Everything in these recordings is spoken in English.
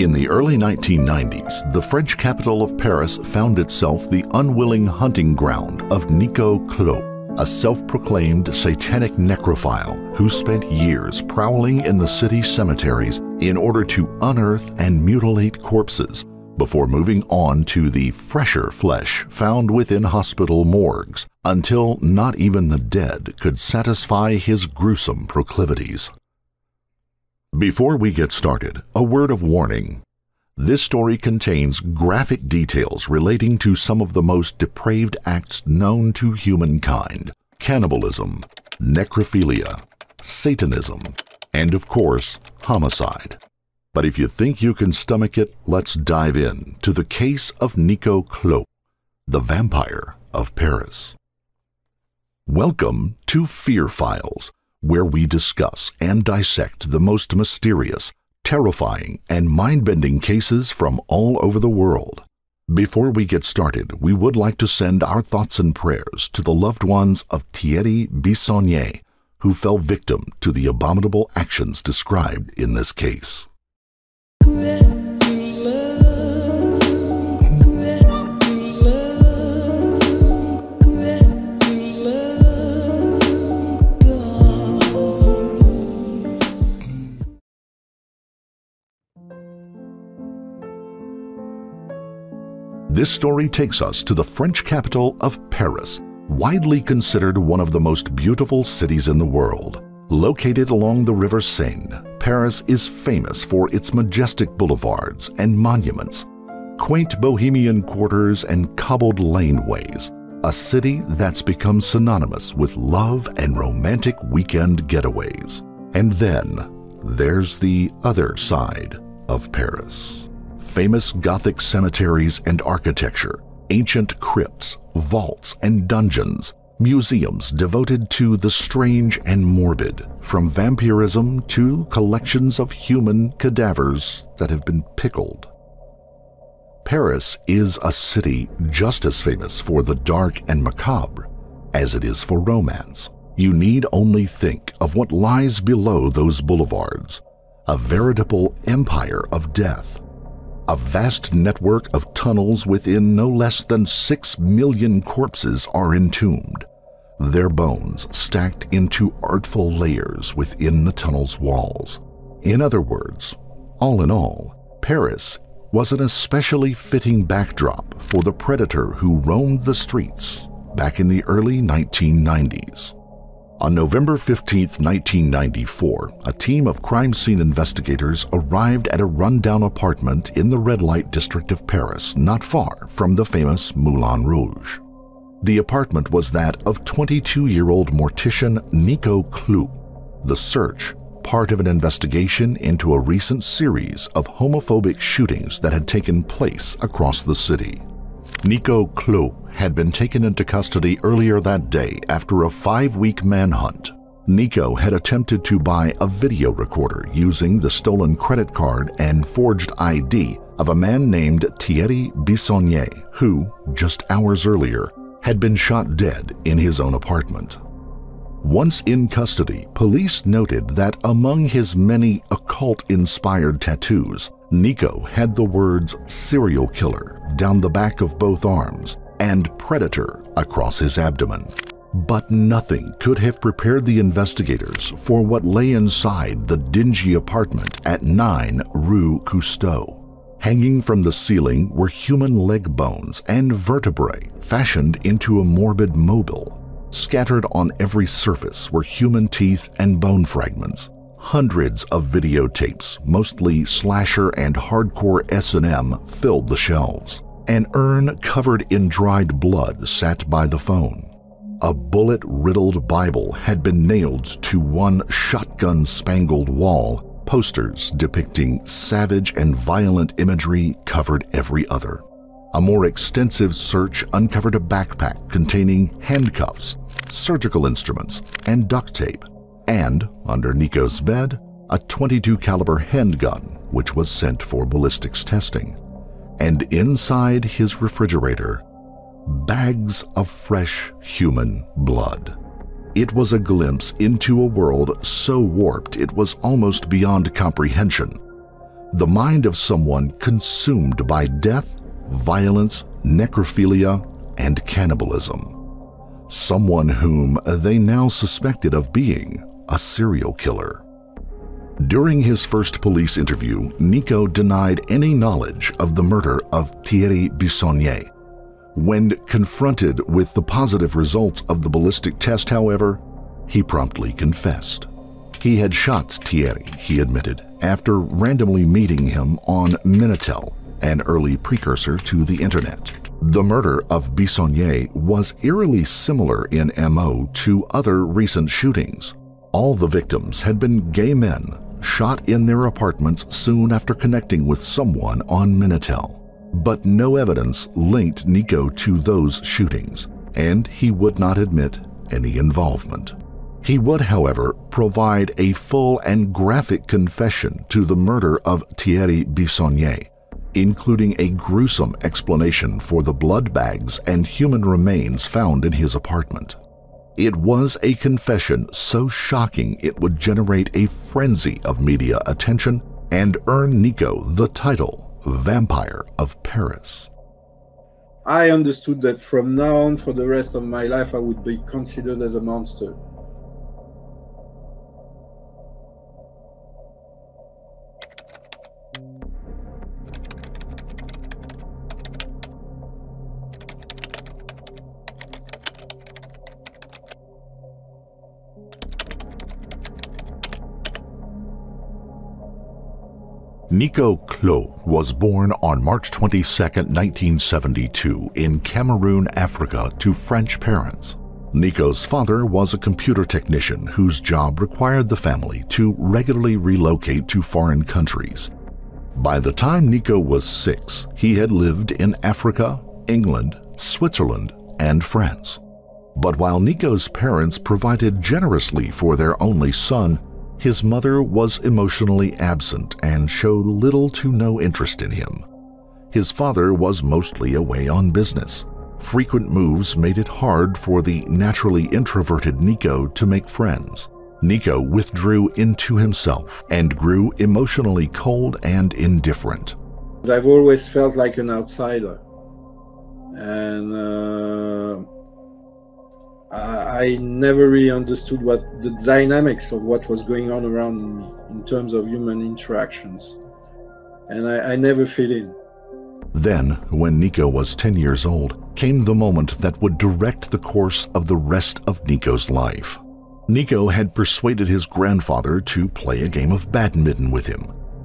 In the early 1990s, the French capital of Paris found itself the unwilling hunting ground of Nico Claux, a self proclaimed satanic necrophile who spent years prowling in the city cemeteries in order to unearth and mutilate corpses before moving on to the fresher flesh found within hospital morgues until not even the dead could satisfy his gruesome proclivities. Before we get started, a word of warning. This story contains graphic details relating to some of the most depraved acts known to humankind cannibalism, necrophilia, Satanism, and of course, homicide. But if you think you can stomach it, let's dive in to the case of Nico Claux, the vampire of Paris. Welcome to Fear Files where we discuss and dissect the most mysterious, terrifying, and mind bending cases from all over the world. Before we get started, we would like to send our thoughts and prayers to the loved ones of Thierry Bissonnier, who fell victim to the abominable actions described in this case. This story takes us to the French capital of Paris, widely considered one of the most beautiful cities in the world. Located along the River Seine, Paris is famous for its majestic boulevards and monuments, quaint bohemian quarters, and cobbled laneways. A city that's become synonymous with love and romantic weekend getaways. And then there's the other side of Paris famous Gothic cemeteries and architecture, ancient crypts, vaults, and dungeons, museums devoted to the strange and morbid, from vampirism to collections of human cadavers that have been pickled. Paris is a city just as famous for the dark and macabre as it is for romance. You need only think of what lies below those boulevards, a veritable empire of death a vast network of tunnels within no less than six million corpses are entombed, their bones stacked into artful layers within the tunnel's walls. In other words, all in all, Paris was an especially fitting backdrop for the predator who roamed the streets back in the early 1990s. On November 15, 1994, a team of crime scene investigators arrived at a rundown apartment in the red light district of Paris, not far from the famous Moulin Rouge. The apartment was that of 22 year old mortician Nico Claux. The search, part of an investigation into a recent series of homophobic shootings that had taken place across the city. Nico Claux had been taken into custody earlier that day after a five week manhunt. Nico had attempted to buy a video recorder using the stolen credit card and forged ID of a man named Thierry Bissonnier, who, just hours earlier, had been shot dead in his own apartment. Once in custody, police noted that among his many occult inspired tattoos, Nico had the words serial killer down the back of both arms and predator across his abdomen. But nothing could have prepared the investigators for what lay inside the dingy apartment at 9 Rue Cousteau. Hanging from the ceiling were human leg bones and vertebrae fashioned into a morbid mobile. Scattered on every surface were human teeth and bone fragments, Hundreds of videotapes, mostly slasher and hardcore S&M, filled the shelves. An urn covered in dried blood sat by the phone. A bullet-riddled Bible had been nailed to one shotgun-spangled wall. Posters depicting savage and violent imagery covered every other. A more extensive search uncovered a backpack containing handcuffs, surgical instruments, and duct tape and, under Nico's bed, a 22 caliber handgun which was sent for ballistics testing. And inside his refrigerator, bags of fresh human blood. It was a glimpse into a world so warped it was almost beyond comprehension. the mind of someone consumed by death, violence, necrophilia, and cannibalism. Someone whom they now suspected of being a serial killer. During his first police interview, Nico denied any knowledge of the murder of Thierry Bissonnier. When confronted with the positive results of the ballistic test, however, he promptly confessed. He had shot Thierry, he admitted, after randomly meeting him on Minitel, an early precursor to the internet. The murder of Bissonnier was eerily similar in MO to other recent shootings. All the victims had been gay men shot in their apartments soon after connecting with someone on Minitel. But no evidence linked Nico to those shootings, and he would not admit any involvement. He would, however, provide a full and graphic confession to the murder of Thierry Bissonnier, including a gruesome explanation for the blood bags and human remains found in his apartment. It was a confession so shocking it would generate a frenzy of media attention and earn Nico the title Vampire of Paris. I understood that from now on, for the rest of my life, I would be considered as a monster. Nico Claux was born on March 22, 1972 in Cameroon, Africa to French parents. Nico's father was a computer technician whose job required the family to regularly relocate to foreign countries. By the time Nico was six, he had lived in Africa, England, Switzerland, and France. But while Nico's parents provided generously for their only son, his mother was emotionally absent and showed little to no interest in him. His father was mostly away on business. Frequent moves made it hard for the naturally introverted Nico to make friends. Nico withdrew into himself and grew emotionally cold and indifferent. I've always felt like an outsider. And uh, I never really understood what the dynamics of what was going on around me in terms of human interactions. And I, I never fit in. Then, when Nico was 10 years old, came the moment that would direct the course of the rest of Nico's life. Nico had persuaded his grandfather to play a game of badminton with him.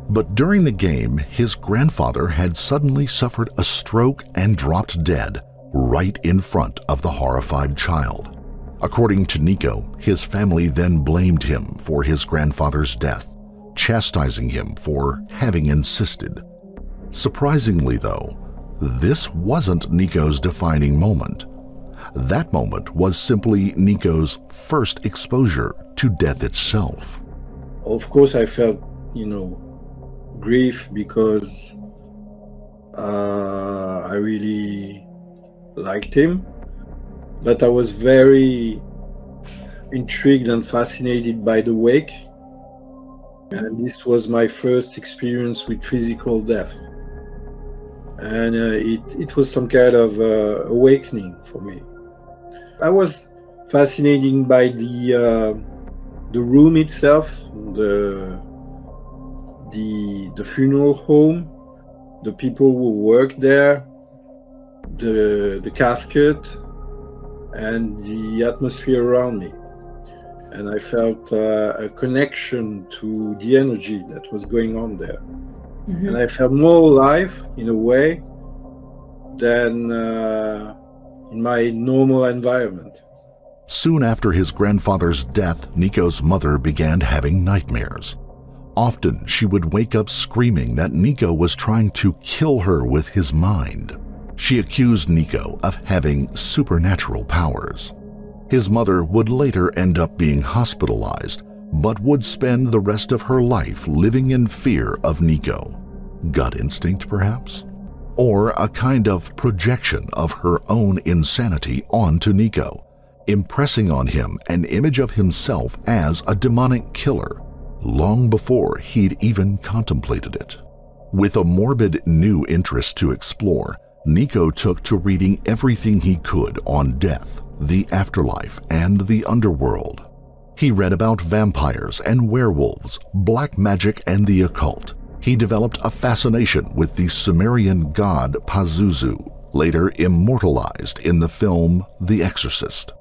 But during the game, his grandfather had suddenly suffered a stroke and dropped dead right in front of the horrified child. According to Nico, his family then blamed him for his grandfather's death, chastising him for having insisted. Surprisingly, though, this wasn't Nico's defining moment. That moment was simply Nico's first exposure to death itself. Of course, I felt, you know, grief because uh, I really liked him but I was very intrigued and fascinated by the wake. And this was my first experience with physical death. And uh, it, it was some kind of uh, awakening for me. I was fascinated by the, uh, the room itself, the, the, the funeral home, the people who worked there, the, the casket, and the atmosphere around me. And I felt uh, a connection to the energy that was going on there. Mm-hmm. And I felt more alive in a way than uh, in my normal environment. Soon after his grandfather's death, Nico's mother began having nightmares. Often she would wake up screaming that Nico was trying to kill her with his mind. She accused Nico of having supernatural powers. His mother would later end up being hospitalized, but would spend the rest of her life living in fear of Nico. Gut instinct, perhaps? Or a kind of projection of her own insanity onto Nico, impressing on him an image of himself as a demonic killer long before he'd even contemplated it. With a morbid new interest to explore, Nico took to reading everything he could on death, the afterlife, and the underworld. He read about vampires and werewolves, black magic, and the occult. He developed a fascination with the Sumerian god Pazuzu, later immortalized in the film The Exorcist.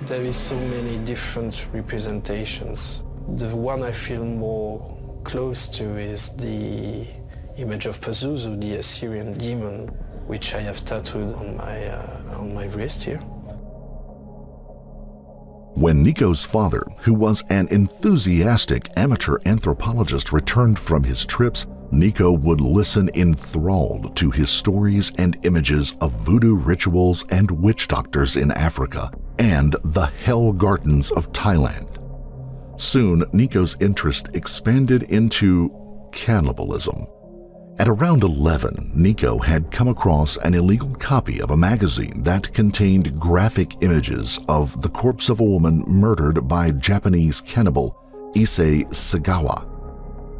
There is so many different representations. The one I feel more close to is the image of Pazuzu, the Assyrian demon, which I have tattooed on my, uh, on my wrist here. When Nico's father, who was an enthusiastic amateur anthropologist, returned from his trips, Nico would listen enthralled to his stories and images of voodoo rituals and witch doctors in Africa and the hell gardens of Thailand. Soon, Nico's interest expanded into cannibalism at around 11, Nico had come across an illegal copy of a magazine that contained graphic images of the corpse of a woman murdered by Japanese cannibal Issei Sagawa.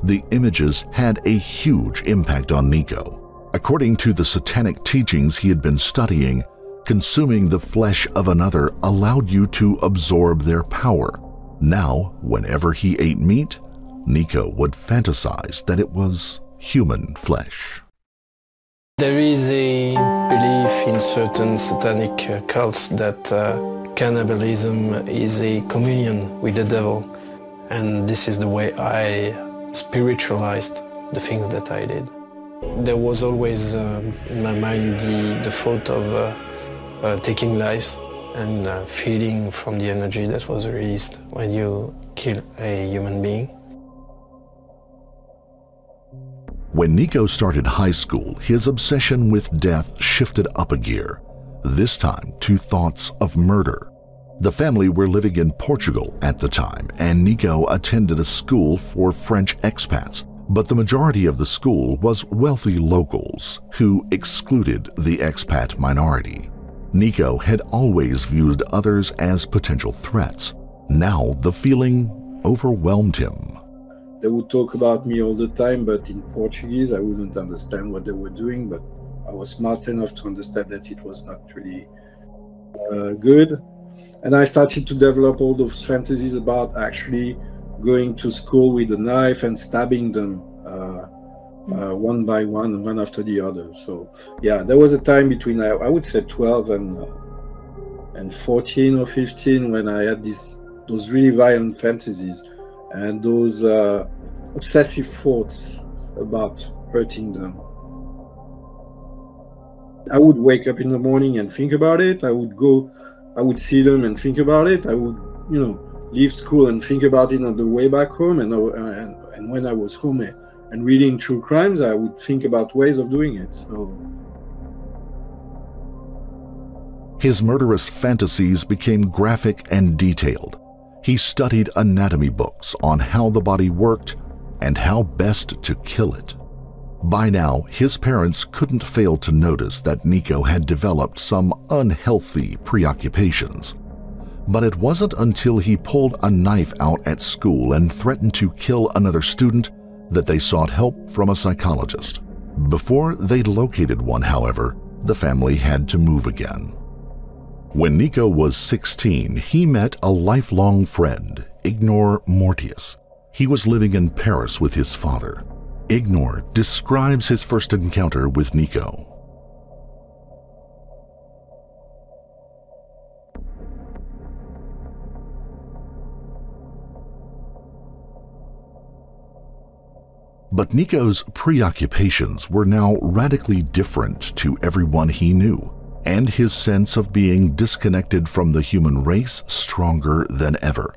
The images had a huge impact on Nico. According to the satanic teachings he had been studying, consuming the flesh of another allowed you to absorb their power. Now, whenever he ate meat, Nico would fantasize that it was human flesh. There is a belief in certain satanic cults that uh, cannibalism is a communion with the devil, and this is the way I spiritualized the things that I did. There was always uh, in my mind the, the thought of uh, uh, taking lives and uh, feeling from the energy that was released when you kill a human being. When Nico started high school, his obsession with death shifted up a gear, this time to thoughts of murder. The family were living in Portugal at the time, and Nico attended a school for French expats, but the majority of the school was wealthy locals who excluded the expat minority. Nico had always viewed others as potential threats. Now the feeling overwhelmed him. They would talk about me all the time, but in Portuguese, I wouldn't understand what they were doing. But I was smart enough to understand that it was not really uh, good. And I started to develop all those fantasies about actually going to school with a knife and stabbing them uh, uh, one by one, one after the other. So yeah, there was a time between I, I would say 12 and uh, and 14 or 15 when I had these those really violent fantasies and those uh, obsessive thoughts about hurting them. I would wake up in the morning and think about it. I would go, I would see them and think about it. I would, you know, leave school and think about it on the way back home. And uh, and, and when I was home and reading true crimes, I would think about ways of doing it. So. His murderous fantasies became graphic and detailed. He studied anatomy books on how the body worked and how best to kill it. By now, his parents couldn't fail to notice that Nico had developed some unhealthy preoccupations. But it wasn't until he pulled a knife out at school and threatened to kill another student that they sought help from a psychologist. Before they'd located one, however, the family had to move again. When Nico was 16, he met a lifelong friend, Ignor Mortius. He was living in Paris with his father. Ignor describes his first encounter with Nico. But Nico's preoccupations were now radically different to everyone he knew and his sense of being disconnected from the human race stronger than ever.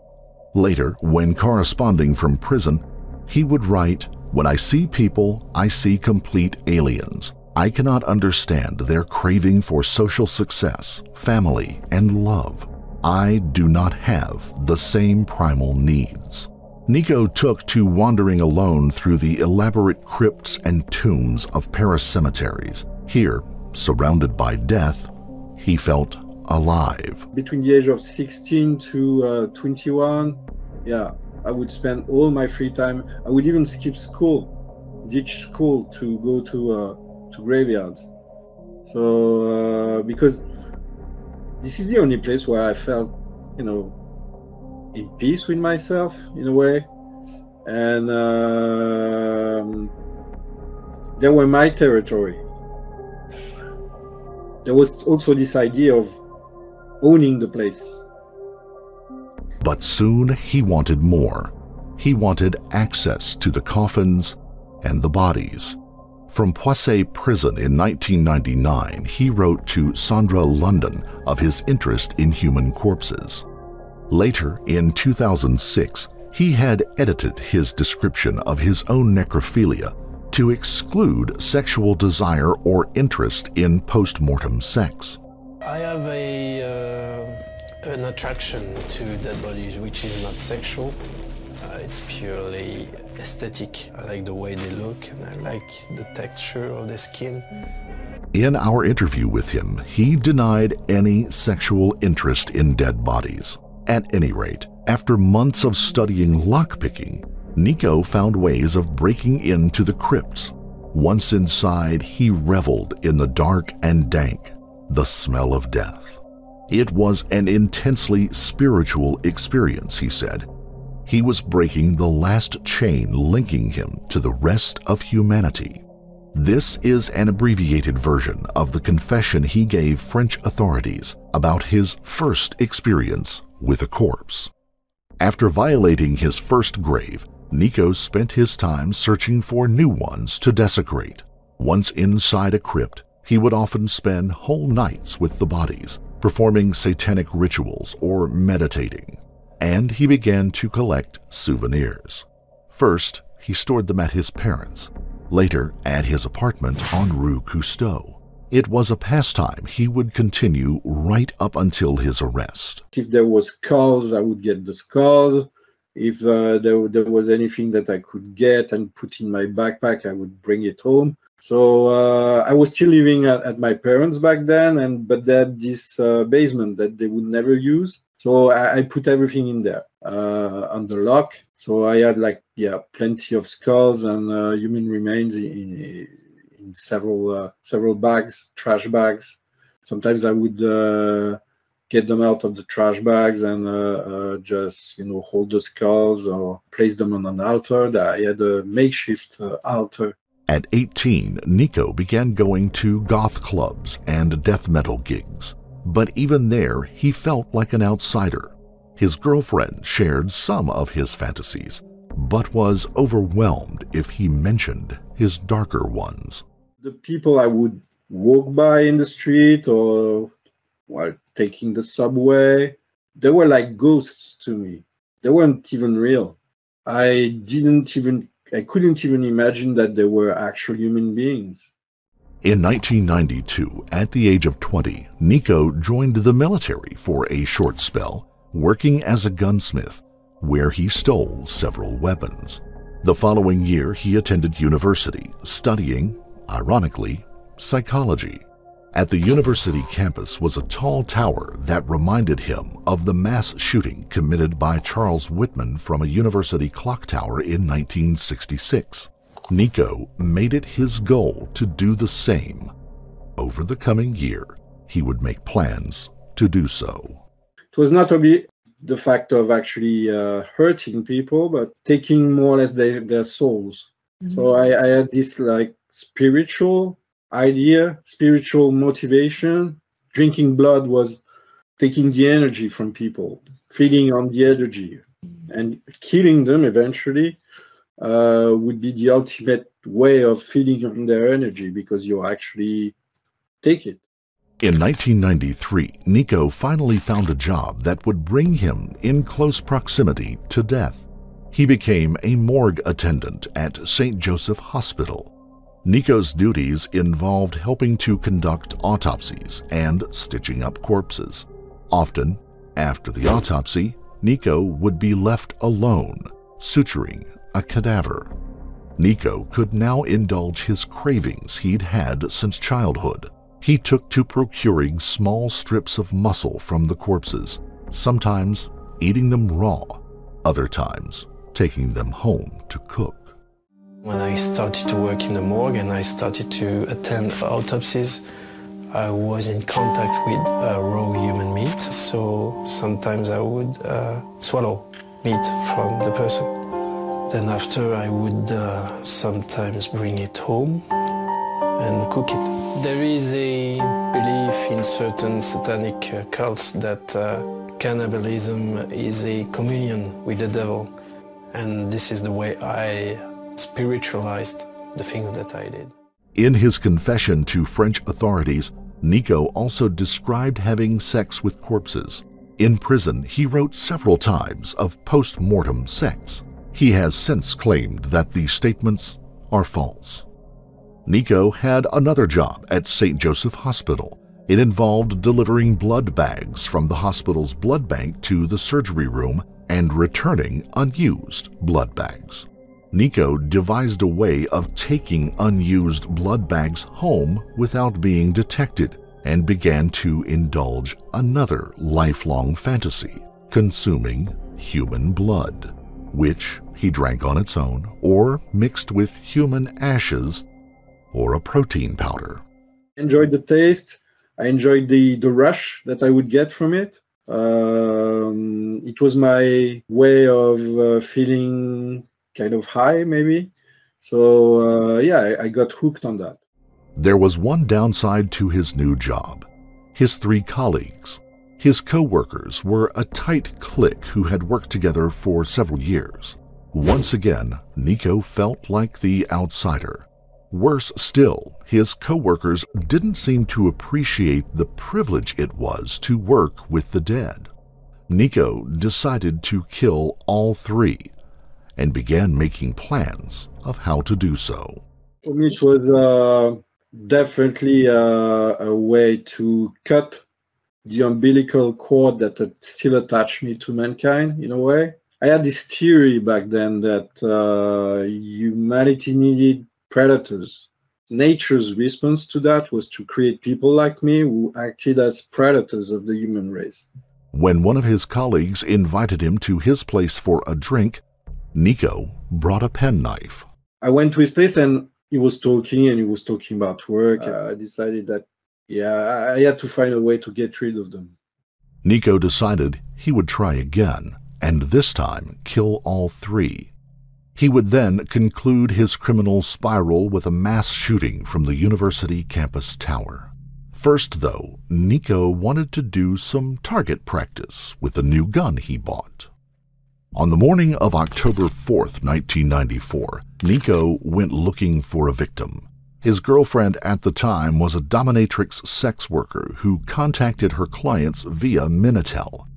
Later, when corresponding from prison, he would write, When I see people, I see complete aliens. I cannot understand their craving for social success, family, and love. I do not have the same primal needs. Nico took to wandering alone through the elaborate crypts and tombs of Paris cemeteries. Here, surrounded by death, he felt alive. Between the age of 16 to uh, 21, yeah, I would spend all my free time. I would even skip school ditch school to go to uh, to graveyards. So uh, because this is the only place where I felt, you know, in peace with myself in a way, and um, they were my territory. There was also this idea of owning the place. But soon he wanted more. He wanted access to the coffins and the bodies. From Poissy prison in 1999, he wrote to Sandra London of his interest in human corpses. Later, in 2006, he had edited his description of his own necrophilia to exclude sexual desire or interest in post-mortem sex. I have a, uh, an attraction to dead bodies which is not sexual. Uh, it's purely aesthetic. I like the way they look and I like the texture of the skin. In our interview with him, he denied any sexual interest in dead bodies. At any rate, after months of studying lockpicking, Nico found ways of breaking into the crypts. Once inside, he reveled in the dark and dank, the smell of death. It was an intensely spiritual experience, he said, he was breaking the last chain linking him to the rest of humanity. This is an abbreviated version of the confession he gave French authorities about his first experience with a corpse. After violating his first grave, Nico spent his time searching for new ones to desecrate. Once inside a crypt, he would often spend whole nights with the bodies, performing satanic rituals or meditating and he began to collect souvenirs. First, he stored them at his parents', later at his apartment on Rue Cousteau. It was a pastime he would continue right up until his arrest. If there was skulls, I would get the skulls. If uh, there, there was anything that I could get and put in my backpack, I would bring it home. So uh, I was still living at, at, my parents back then, and but they had this uh, basement that they would never use. So I, I put everything in there uh, under lock. So I had like yeah, plenty of skulls and uh, human remains in, in, in several uh, several bags, trash bags. Sometimes I would uh, get them out of the trash bags and uh, uh, just you know hold the skulls or place them on an altar. I had a makeshift altar at 18, Nico began going to goth clubs and death metal gigs. But even there, he felt like an outsider. His girlfriend shared some of his fantasies, but was overwhelmed if he mentioned his darker ones. The people I would walk by in the street or while taking the subway, they were like ghosts to me. They weren't even real. I didn't even, I couldn't even imagine that they were actual human beings. In 1992, at the age of 20, Nico joined the military for a short spell, working as a gunsmith, where he stole several weapons. The following year, he attended university, studying, ironically, psychology. At the university campus was a tall tower that reminded him of the mass shooting committed by Charles Whitman from a university clock tower in 1966. Nico made it his goal to do the same. Over the coming year, he would make plans to do so. It was not only the fact of actually uh, hurting people, but taking more or less their, their souls. Mm-hmm. So I, I had this like spiritual idea, spiritual motivation. Drinking blood was taking the energy from people, feeding on the energy, and killing them eventually uh, would be the ultimate way of feeding on their energy because you actually take it. In 1993, Nico finally found a job that would bring him in close proximity to death. He became a morgue attendant at St. Joseph Hospital. Nico's duties involved helping to conduct autopsies and stitching up corpses. Often, after the autopsy, Nico would be left alone, suturing a cadaver. Nico could now indulge his cravings he'd had since childhood. He took to procuring small strips of muscle from the corpses, sometimes eating them raw, other times taking them home to cook. When I started to work in the morgue and I started to attend autopsies, I was in contact with uh, raw human meat, so sometimes I would uh, swallow meat from the person. Then after I would uh, sometimes bring it home and cook it. There is a belief in certain satanic uh, cults that uh, cannibalism is a communion with the devil. And this is the way I spiritualized the things that I did. In his confession to French authorities, Nico also described having sex with corpses. In prison, he wrote several times of post mortem sex. He has since claimed that the statements are false. Nico had another job at St. Joseph Hospital. It involved delivering blood bags from the hospital's blood bank to the surgery room and returning unused blood bags. Nico devised a way of taking unused blood bags home without being detected and began to indulge another lifelong fantasy, consuming human blood, which he drank on its own or mixed with human ashes or a protein powder. Enjoyed the taste. I enjoyed the, the rush that I would get from it. Um, it was my way of uh, feeling kind of high, maybe. So, uh, yeah, I, I got hooked on that. There was one downside to his new job his three colleagues. His co workers were a tight clique who had worked together for several years. Once again, Nico felt like the outsider. Worse still, his co-workers didn't seem to appreciate the privilege it was to work with the dead. Nico decided to kill all three and began making plans of how to do so. For me, it was uh, definitely a, a, way to cut the umbilical cord that still attached me to mankind in a way. I had this theory back then that uh, humanity needed predators. Nature's response to that was to create people like me who acted as predators of the human race. When one of his colleagues invited him to his place for a drink, Nico brought a penknife. I went to his place and he was talking and he was talking about work. Uh, I decided that, yeah, I had to find a way to get rid of them. Nico decided he would try again and this time kill all three. He would then conclude his criminal spiral with a mass shooting from the university campus tower. First, though, Nico wanted to do some target practice with the new gun he bought. On the morning of October 4, 1994, Nico went looking for a victim. His girlfriend at the time was a dominatrix sex worker who contacted her clients via Minitel.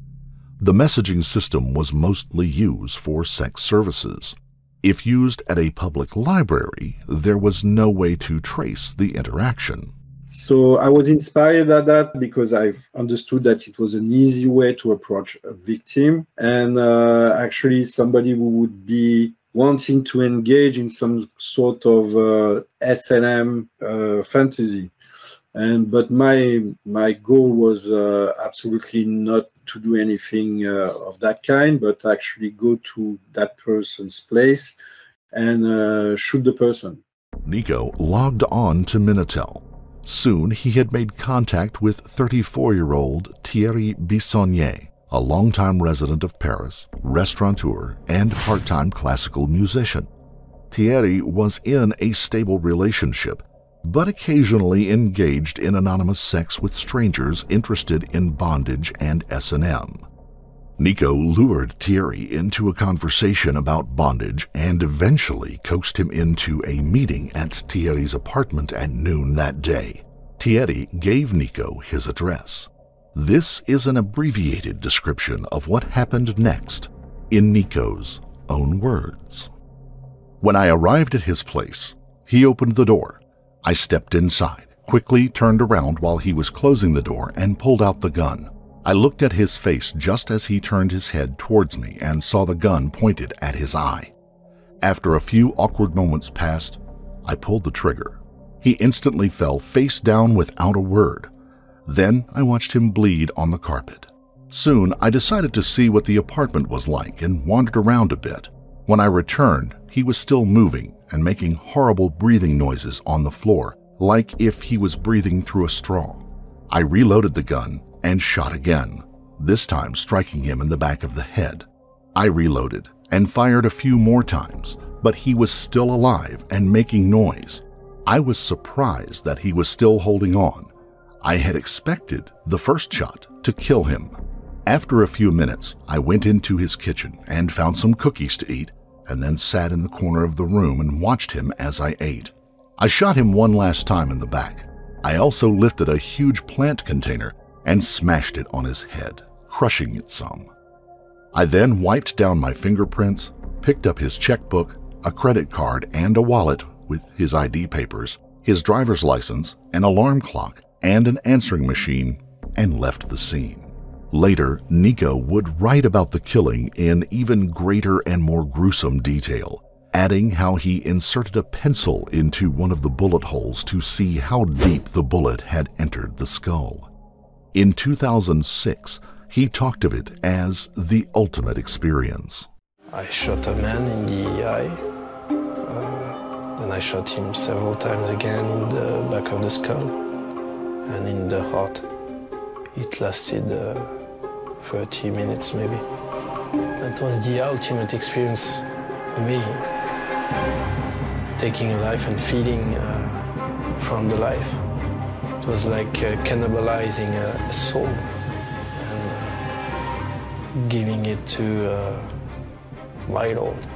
The messaging system was mostly used for sex services. If used at a public library, there was no way to trace the interaction. So I was inspired at that because I understood that it was an easy way to approach a victim and uh, actually somebody who would be wanting to engage in some sort of uh, S&M uh, fantasy. And but my my goal was uh, absolutely not to do anything uh, of that kind, but actually go to that person's place and uh, shoot the person. Nico logged on to Minitel. Soon he had made contact with 34 year old Thierry Bissonnier, a longtime resident of Paris, restaurateur, and part time classical musician. Thierry was in a stable relationship but occasionally engaged in anonymous sex with strangers interested in bondage and S&M. Nico lured Thierry into a conversation about bondage and eventually coaxed him into a meeting at Thierry's apartment at noon that day. Thierry gave Nico his address. This is an abbreviated description of what happened next in Nico's own words. When I arrived at his place, he opened the door I stepped inside, quickly turned around while he was closing the door, and pulled out the gun. I looked at his face just as he turned his head towards me and saw the gun pointed at his eye. After a few awkward moments passed, I pulled the trigger. He instantly fell face down without a word. Then I watched him bleed on the carpet. Soon I decided to see what the apartment was like and wandered around a bit. When I returned, he was still moving and making horrible breathing noises on the floor, like if he was breathing through a straw. I reloaded the gun and shot again, this time striking him in the back of the head. I reloaded and fired a few more times, but he was still alive and making noise. I was surprised that he was still holding on. I had expected the first shot to kill him. After a few minutes, I went into his kitchen and found some cookies to eat, and then sat in the corner of the room and watched him as I ate. I shot him one last time in the back. I also lifted a huge plant container and smashed it on his head, crushing it some. I then wiped down my fingerprints, picked up his checkbook, a credit card, and a wallet with his ID papers, his driver's license, an alarm clock, and an answering machine, and left the scene. Later, Nico would write about the killing in even greater and more gruesome detail, adding how he inserted a pencil into one of the bullet holes to see how deep the bullet had entered the skull. In 2006, he talked of it as the ultimate experience. I shot a man in the eye. Uh, then I shot him several times again in the back of the skull and in the heart. It lasted uh, 30 minutes maybe. That was the ultimate experience for me. Taking a life and feeding uh, from the life. It was like uh, cannibalizing a, a soul giving it to uh, my Lord.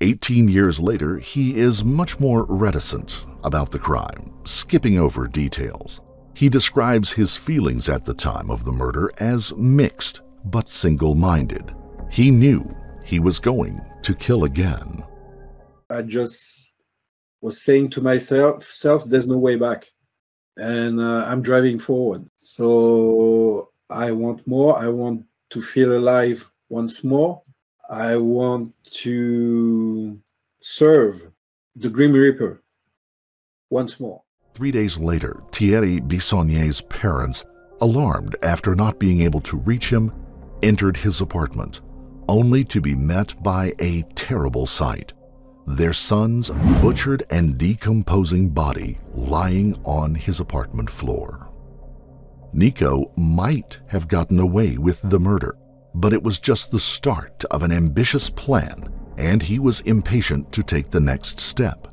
18 years later, he is much more reticent about the crime, skipping over details. He describes his feelings at the time of the murder as mixed but single minded. He knew he was going to kill again. I just was saying to myself, self, there's no way back. And uh, I'm driving forward. So I want more. I want to feel alive once more. I want to serve the Grim Reaper once more. Three days later, Thierry Bissonnier's parents, alarmed after not being able to reach him, entered his apartment, only to be met by a terrible sight their son's butchered and decomposing body lying on his apartment floor. Nico might have gotten away with the murder, but it was just the start of an ambitious plan, and he was impatient to take the next step.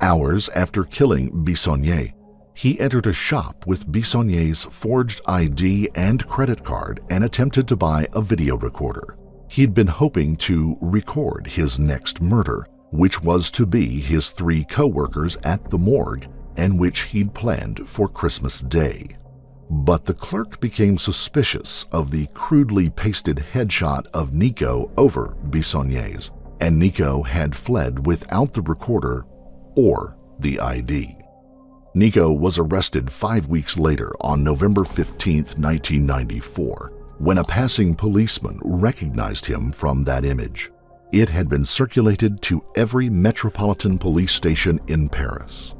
Hours after killing Bissonnier, he entered a shop with Bissonnier's forged ID and credit card and attempted to buy a video recorder. He'd been hoping to record his next murder, which was to be his three co-workers at the morgue and which he'd planned for Christmas Day. But the clerk became suspicious of the crudely pasted headshot of Nico over Bissonnier's, and Nico had fled without the recorder or the ID. Nico was arrested five weeks later on November 15, 1994, when a passing policeman recognized him from that image. It had been circulated to every metropolitan police station in Paris.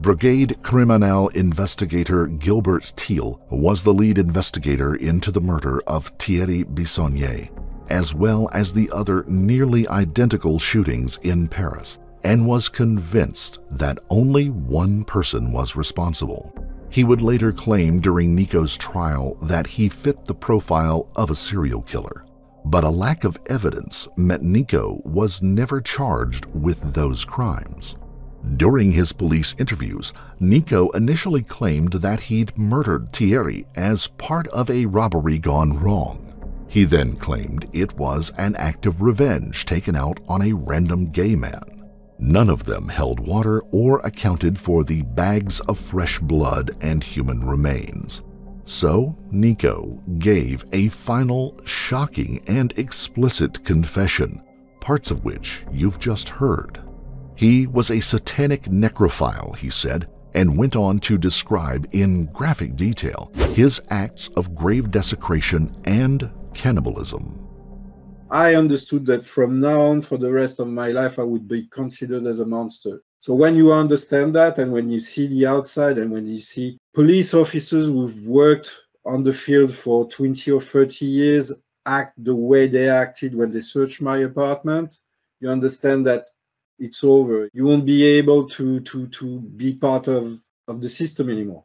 Brigade Criminal investigator Gilbert Thiel was the lead investigator into the murder of Thierry Bissonnier, as well as the other nearly identical shootings in Paris, and was convinced that only one person was responsible. He would later claim during Nico's trial that he fit the profile of a serial killer, but a lack of evidence meant Nico was never charged with those crimes. During his police interviews, Nico initially claimed that he'd murdered Thierry as part of a robbery gone wrong. He then claimed it was an act of revenge taken out on a random gay man. None of them held water or accounted for the bags of fresh blood and human remains. So, Nico gave a final, shocking, and explicit confession, parts of which you've just heard. He was a satanic necrophile, he said, and went on to describe in graphic detail his acts of grave desecration and cannibalism. I understood that from now on, for the rest of my life, I would be considered as a monster. So when you understand that, and when you see the outside, and when you see police officers who've worked on the field for 20 or 30 years act the way they acted when they searched my apartment, you understand that it's over. You won't be able to to to be part of, of the system anymore.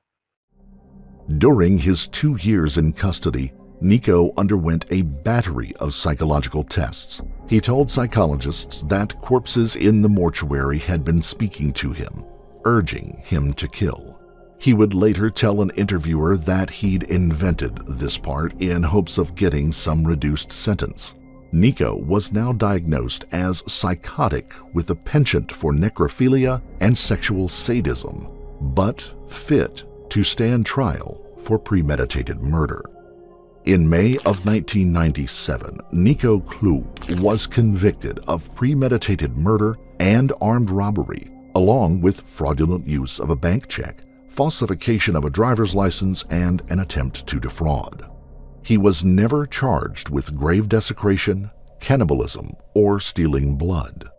During his two years in custody, Nico underwent a battery of psychological tests. He told psychologists that corpses in the mortuary had been speaking to him, urging him to kill. He would later tell an interviewer that he'd invented this part in hopes of getting some reduced sentence. Nico was now diagnosed as psychotic with a penchant for necrophilia and sexual sadism, but fit to stand trial for premeditated murder. In May of 1997, Nico Claux was convicted of premeditated murder and armed robbery, along with fraudulent use of a bank check, falsification of a driver's license, and an attempt to defraud. He was never charged with grave desecration, cannibalism, or stealing blood.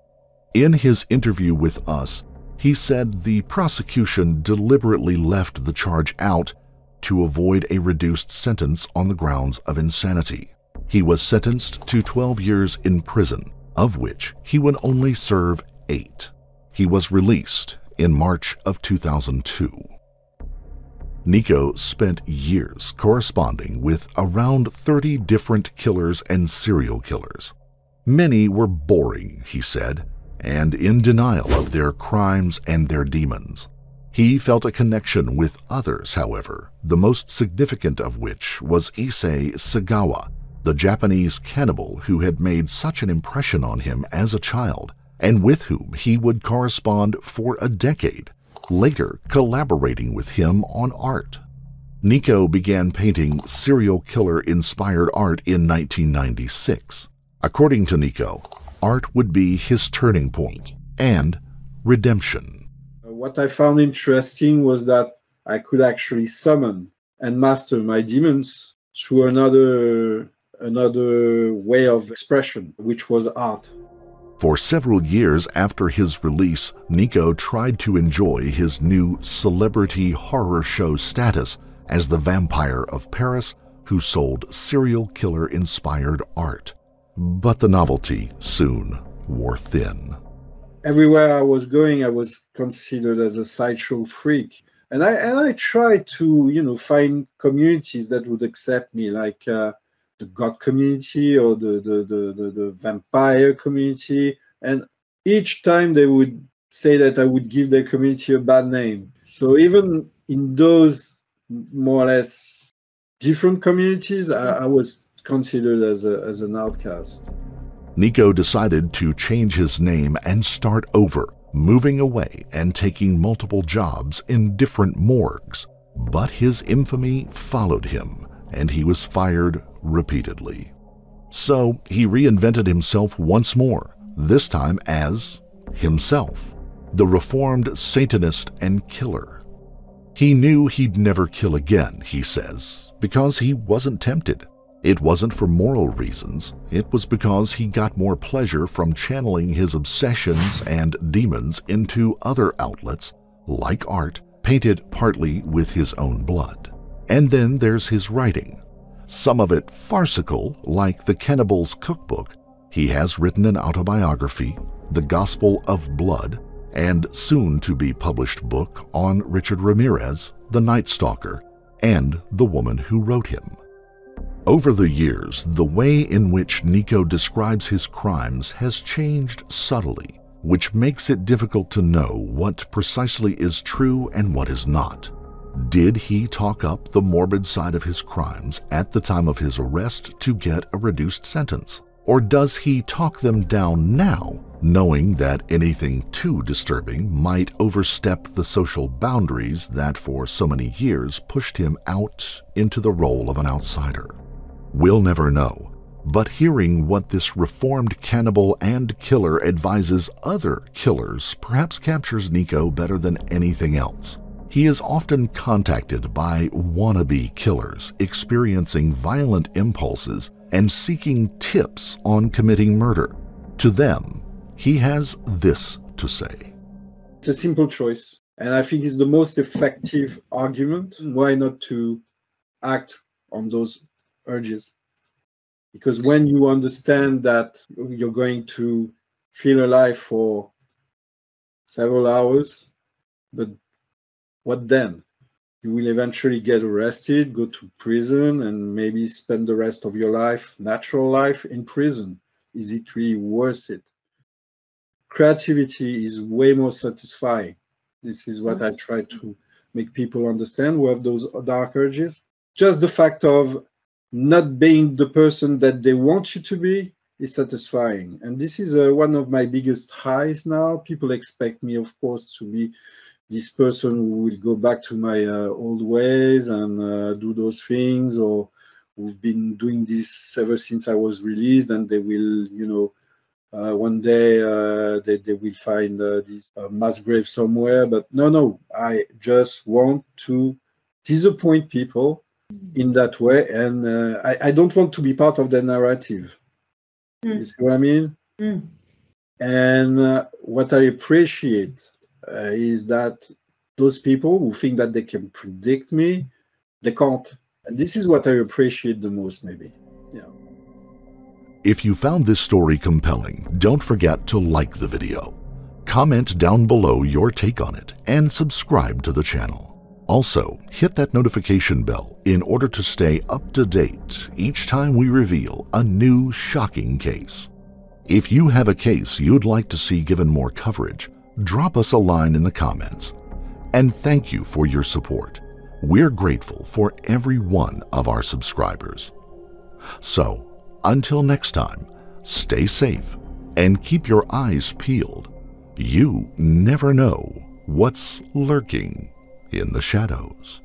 In his interview with us, he said the prosecution deliberately left the charge out to avoid a reduced sentence on the grounds of insanity. He was sentenced to 12 years in prison, of which he would only serve eight. He was released in March of 2002. Nico spent years corresponding with around 30 different killers and serial killers. Many were boring, he said, and in denial of their crimes and their demons. He felt a connection with others, however, the most significant of which was Issei Sagawa, the Japanese cannibal who had made such an impression on him as a child, and with whom he would correspond for a decade, later collaborating with him on art. Nico began painting serial killer inspired art in 1996. According to Nico, art would be his turning point and redemption what I found interesting was that I could actually summon and master my demons through another another way of expression, which was art. For several years after his release, Nico tried to enjoy his new celebrity horror show status as the vampire of Paris who sold serial killer inspired art. But the novelty soon wore thin everywhere I was going, I was considered as a sideshow freak. And I and I tried to you know find communities that would accept me, like uh, the goth community or the the, the the the vampire community. And each time they would say that I would give their community a bad name. So even in those more or less different communities, I, I was considered as a as an outcast. Nico decided to change his name and start over, moving away and taking multiple jobs in different morgues. But his infamy followed him, and he was fired repeatedly. So he reinvented himself once more, this time as himself, the reformed Satanist and killer. He knew he'd never kill again, he says, because he wasn't tempted. It wasn't for moral reasons, it was because he got more pleasure from channeling his obsessions and demons into other outlets, like art, painted partly with his own blood. And then there's his writing. Some of it farcical, like The Cannibal's Cookbook. He has written an autobiography, The Gospel of Blood, and soon to be published book on Richard Ramirez, the Night Stalker, and the woman who wrote him. Over the years, the way in which Nico describes his crimes has changed subtly, which makes it difficult to know what precisely is true and what is not. Did he talk up the morbid side of his crimes at the time of his arrest to get a reduced sentence? Or does he talk them down now, knowing that anything too disturbing might overstep the social boundaries that for so many years pushed him out into the role of an outsider? We'll never know, but hearing what this reformed cannibal and killer advises other killers perhaps captures Nico better than anything else. He is often contacted by wannabe killers experiencing violent impulses and seeking tips on committing murder. To them, he has this to say. It's a simple choice, and I think it's the most effective argument why not to act on those urges. Because when you understand that you're going to feel alive for several hours, but what then? You will eventually get arrested, go to prison, and maybe spend the rest of your life, natural life, in prison. Is it really worth it? Creativity is way more satisfying. This is what I try to make people understand who have those dark urges. Just the fact of not being the person that they want you to be is satisfying. And this is uh, one of my biggest highs now. People expect me, of course, to be this person who will go back to my uh, old ways and uh, do those things or who've been doing this ever since I was released and they will, you know, uh, one day uh, they, they will find uh, this uh, mass grave somewhere. But no, no, I just want to disappoint people in that way. And uh, I, I don't want to be part of the narrative. Mm. You see what I mean? Mm. And uh, what I appreciate uh, is that those people who think that they can predict me, they can't. And this is what I appreciate the most, maybe. Yeah. If you found this story compelling, don't forget to like the video. Comment down below your take on it and subscribe to the channel. Also, hit that notification bell in order to stay up to date each time we reveal a new shocking case. If you have a case you'd like to see given more coverage, drop us a line in the comments. And thank you for your support. We're grateful for every one of our subscribers. So, until next time, stay safe and keep your eyes peeled. You never know what's lurking in the shadows.